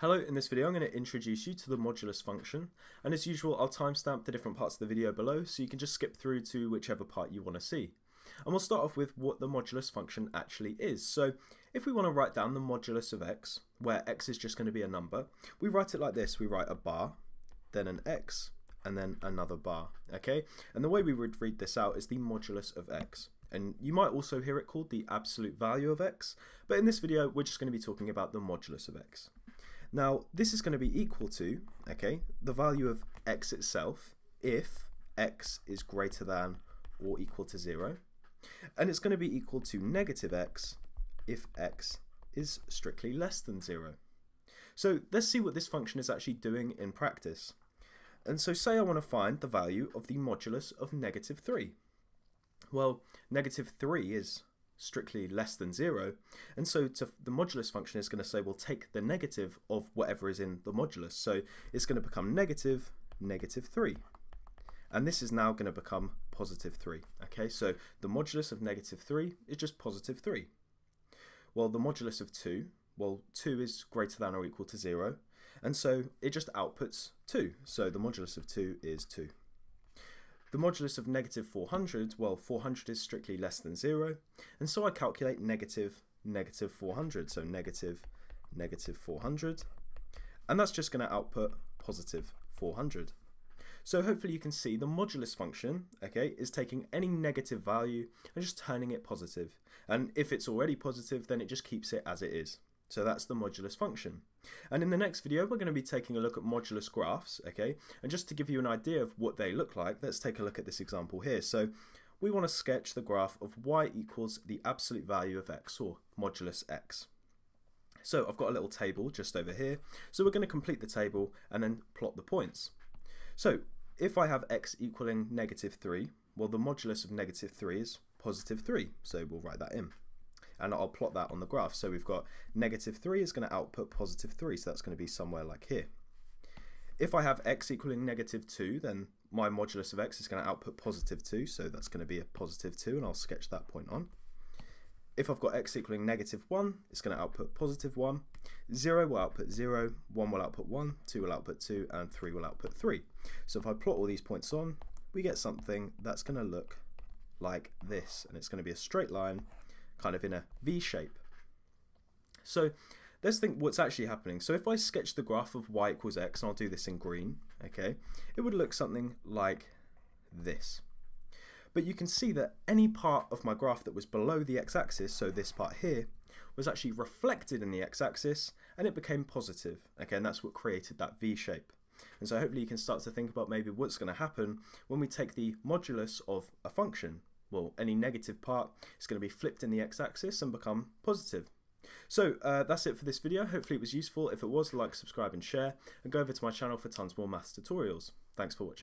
Hello, in this video I'm going to introduce you to the modulus function and as usual I'll timestamp the different parts of the video below so you can just skip through to whichever part you want to see. And we'll start off with what the modulus function actually is. So if we want to write down the modulus of x, where x is just going to be a number, we write it like this. We write a bar, then an x, and then another bar. Okay, And the way we would read this out is the modulus of x. And you might also hear it called the absolute value of x, but in this video we're just going to be talking about the modulus of x. Now, this is going to be equal to, okay, the value of x itself if x is greater than or equal to 0. And it's going to be equal to negative x if x is strictly less than 0. So let's see what this function is actually doing in practice. And so say I want to find the value of the modulus of negative 3. Well, negative 3 is strictly less than 0. And so to, the modulus function is going to say, well, take the negative of whatever is in the modulus. So it's going to become negative, negative 3. And this is now going to become positive 3. Okay, so the modulus of negative 3 is just positive 3. Well, the modulus of 2, well, 2 is greater than or equal to 0. And so it just outputs 2. So the modulus of 2 is 2. The modulus of negative 400, well 400 is strictly less than 0, and so I calculate negative negative 400, so negative negative 400, and that's just going to output positive 400. So hopefully you can see the modulus function, okay, is taking any negative value and just turning it positive. And if it's already positive, then it just keeps it as it is. So that's the modulus function. And in the next video, we're going to be taking a look at modulus graphs, okay? And just to give you an idea of what they look like, let's take a look at this example here. So we want to sketch the graph of y equals the absolute value of x, or modulus x. So I've got a little table just over here. So we're going to complete the table and then plot the points. So if I have x equaling negative 3, well the modulus of negative 3 is positive 3, so we'll write that in and I'll plot that on the graph. So we've got negative 3 is going to output positive 3, so that's going to be somewhere like here. If I have x equaling negative 2, then my modulus of x is going to output positive 2, so that's going to be a positive 2, and I'll sketch that point on. If I've got x equaling negative 1, it's going to output positive 1. 0 will output 0, 1 will output 1, 2 will output 2, and 3 will output 3. So if I plot all these points on, we get something that's going to look like this, and it's going to be a straight line kind of in a V shape. So let's think what's actually happening. So if I sketch the graph of y equals x, and I'll do this in green, okay, it would look something like this. But you can see that any part of my graph that was below the x-axis, so this part here, was actually reflected in the x-axis and it became positive. Okay, and that's what created that V shape. And so hopefully you can start to think about maybe what's going to happen when we take the modulus of a function well, any negative part is going to be flipped in the x-axis and become positive. So uh, that's it for this video. Hopefully it was useful. If it was, like, subscribe and share, and go over to my channel for tons more maths tutorials. Thanks for watching.